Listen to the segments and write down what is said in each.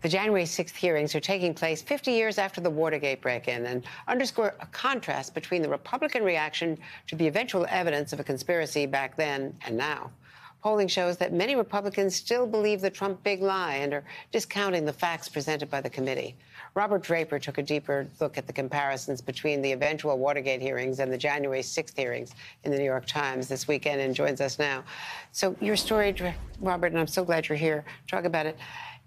The January 6th hearings are taking place 50 years after the Watergate break in and underscore a contrast between the Republican reaction to the eventual evidence of a conspiracy back then and now. Polling shows that many Republicans still believe the Trump big lie and are discounting the facts presented by the committee. Robert Draper took a deeper look at the comparisons between the eventual Watergate hearings and the January 6th hearings in the New York Times this weekend and joins us now. So, your story, Robert, and I'm so glad you're here, talk about it.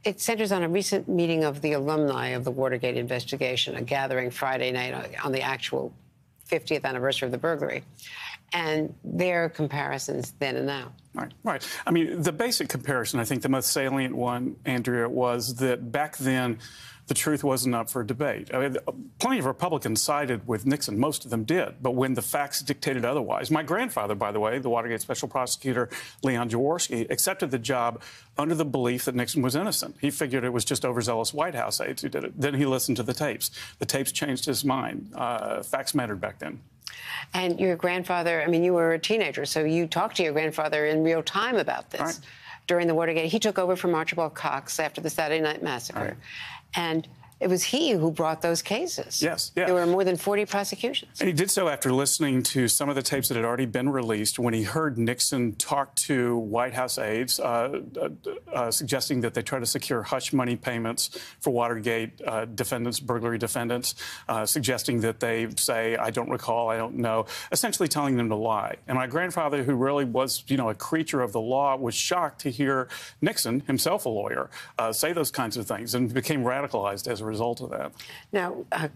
It centers on a recent meeting of the alumni of the Watergate investigation, a gathering Friday night on the actual 50th anniversary of the burglary and their comparisons then and now. Right, right. I mean, the basic comparison, I think the most salient one, Andrea, was that back then the truth wasn't up for debate. I mean, plenty of Republicans sided with Nixon, most of them did, but when the facts dictated otherwise. My grandfather, by the way, the Watergate special prosecutor Leon Jaworski, accepted the job under the belief that Nixon was innocent. He figured it was just overzealous White House aides who did it. Then he listened to the tapes. The tapes changed his mind. Uh, facts mattered back then. And your grandfather, I mean, you were a teenager, so you talked to your grandfather in real time about this. During the Watergate. He took over from Archibald Cox after the Saturday Night Massacre. Right. And it was he who brought those cases. Yes, yeah. There were more than 40 prosecutions. And he did so after listening to some of the tapes that had already been released when he heard Nixon talk to White House aides, uh, uh, uh, suggesting that they try to secure hush money payments for Watergate uh, defendants, burglary defendants, uh, suggesting that they say, I don't recall, I don't know, essentially telling them to lie. And my grandfather, who really was, you know, a creature of the law, was shocked to hear Nixon, himself a lawyer, uh, say those kinds of things and became radicalized as a result of that. Now, uh,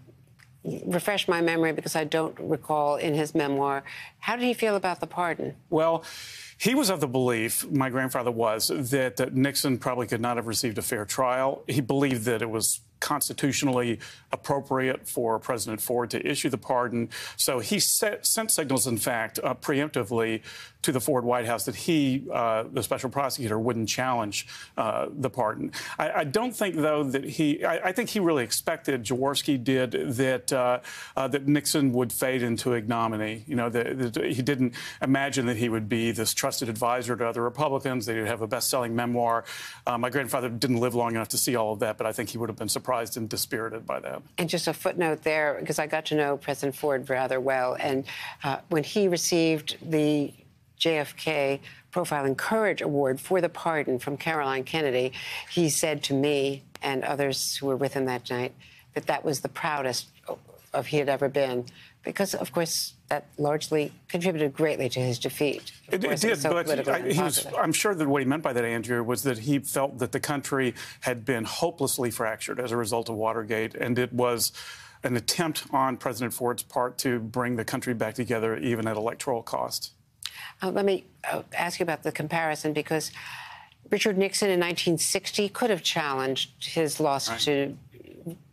refresh my memory because I don't recall in his memoir. How did he feel about the pardon? Well, he was of the belief, my grandfather was, that, that Nixon probably could not have received a fair trial. He believed that it was constitutionally appropriate for President Ford to issue the pardon. So he set, sent signals, in fact, uh, preemptively to the Ford White House that he, uh, the special prosecutor, wouldn't challenge uh, the pardon. I, I, don't think, though, that he. I, I, think he really expected Jaworski did that uh, uh, that Nixon would fade into ignominy. You know, that, that he didn't imagine that he would be this trusted advisor to other Republicans. That he'd have a best-selling memoir. Uh, my grandfather didn't live long enough to see all of that, but I think he would have been surprised and dispirited by that. And just a footnote there, because I got to know President Ford rather well, and uh, when he received the JFK Profile Profiling Courage Award for the pardon from Caroline Kennedy, he said to me and others who were with him that night that that was the proudest of he had ever been, because of course that largely contributed greatly to his defeat. It, it, did, so but I, was, I'm sure that what he meant by that, Andrea, was that he felt that the country had been hopelessly fractured as a result of Watergate, and it was an attempt on President Ford's part to bring the country back together, even at electoral cost. Uh, let me uh, ask you about the comparison because Richard Nixon in 1960 could have challenged his loss right. to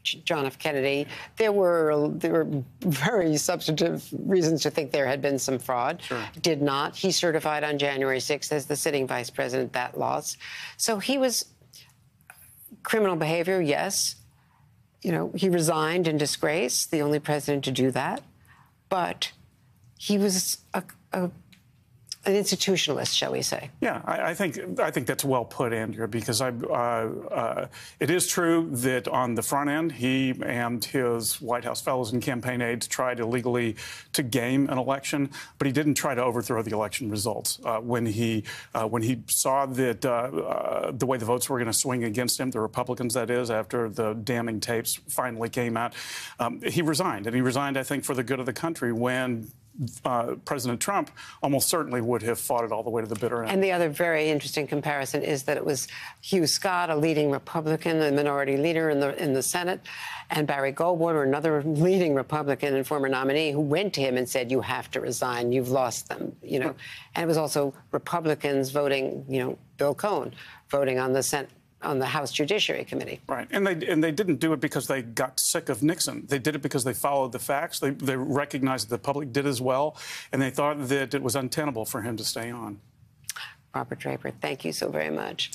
John F. Kennedy. There were there were very substantive reasons to think there had been some fraud. Sure. Did not. He certified on January 6th as the sitting vice president that loss. So he was criminal behavior, yes. You know, he resigned in disgrace, the only president to do that. But he was a, a an institutionalist, shall we say? Yeah, I, I, think I think that's well put, Andrea. Because I, uh, uh, it is true that on the front end, he and his White House fellows and campaign aides tried illegally to game an election, but he didn't try to overthrow the election results. Uh, when he uh, when he saw that uh, uh, the way the votes were going to swing against him, the Republicans, that is, after the damning tapes finally came out, um, he resigned, and he resigned, I think, for the good of the country. When uh, President Trump almost certainly would have fought it all the way to the bitter end. And the other very interesting comparison is that it was Hugh Scott, a leading Republican, a minority leader in the in the Senate, and Barry Goldwater, another leading Republican and former nominee, who went to him and said, "You have to resign. You've lost them." You know, and it was also Republicans voting. You know, Bill Cohen voting on the Senate on the House Judiciary Committee. Right, and they and they didn't do it because they got sick of Nixon. They did it because they followed the facts. They they recognized that the public did as well, and they thought that it was untenable for him to stay on. Robert Draper, thank you so very much.